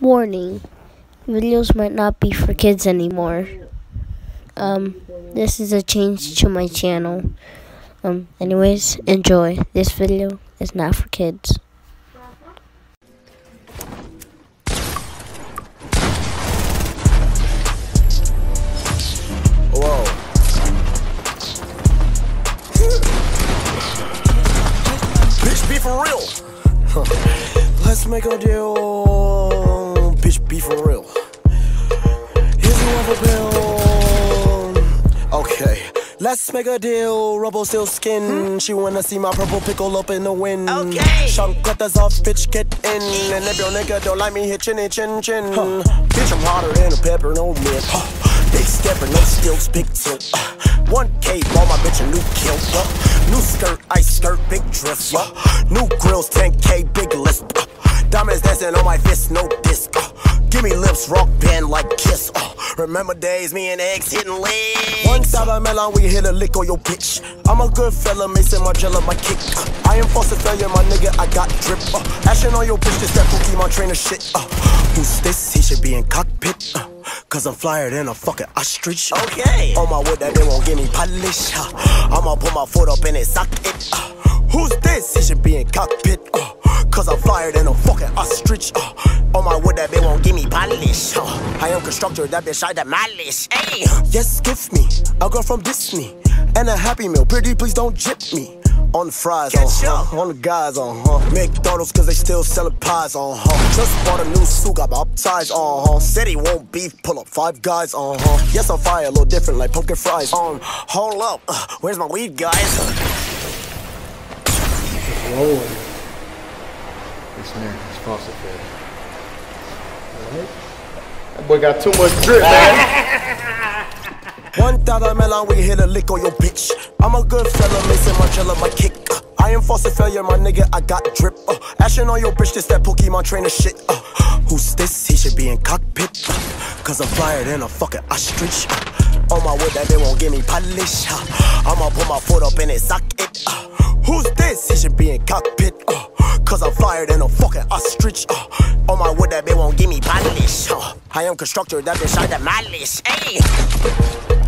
Warning videos might not be for kids anymore. Um, this is a change to my channel. Um, anyways, enjoy. This video is not for kids. Whoa. Bitch, be for real. Let's make a deal. For real. Here's bill. Okay. Let's make a deal, rubble silk skin. She wanna see my purple pickle up in the wind. Okay. Chancletas off, bitch, get in. And if your nigga don't like me, hit chin, chin, chin. Bitch, I'm hotter than a pepper, no lip. Big stepper, no stilts, big tilt. Uh, 1K, bought my bitch a new kilt. Uh, new skirt, ice skirt, big drift. Uh, new grills, 10K, big lisp. Uh, diamonds dancing on my fist, no disc. Uh, give me lips, rock band like Kiss. Uh, remember days, me and X hitting legs. One side of melon, we hit a lick on your bitch. I'm a good fella, Maison Margiela, my kick. Uh, I am faucet failure, my nigga, I got drip. Uh, Ash Ketchum on your bitch, this that Pokemon trainer shit. Uh, who's this? He should be in cockpit. Uh, Cause I'm flyer than a fucking ostrich. Okay. On my wood that they won't give me polish. Uh, I'ma put my foot up in it, sock it. Uh, who's this? He should be in cockpit. Uh, Cause I'm flyer than a fucking ostrich. Uh, on my wood that they won't give me polish. Uh, I am constructor, that bitch, I demolish. Hey. Yes, give me a girl from Disney. And a happy meal. Pretty, please don't jip me. On the fries, Get on huh? On the guys, on huh? McDonald's, cause they still selling pies, on huh? Just bought a new suit, got my upsides, on huh? Said he won't beef, pull up five guys, on huh? Yes, I'm fire, a little different, like pumpkin fries, on. Hold up, uh, where's my weed, guys? rolling. This man is falsified. Alright. That boy got too much drip, man. One dollar melon, we hit a lick on your bitch. I'm a good fella, Maison Margiela, my kick. Uh, I am faucet failure, my nigga, I got drip. Uh, Ash Ketchum on your bitch, this that Pokemon trainer shit. Uh, who's this? He should be in cockpit. Uh, Cause I'm flyer than a fucking ostrich. Uh, on my wood that they won't give me polish. Uh, I'ma put my foot up in it, sock it. Uh, my wood that they won't give me polish. Uh, I am constructor, that bitch, I demolish. Hey.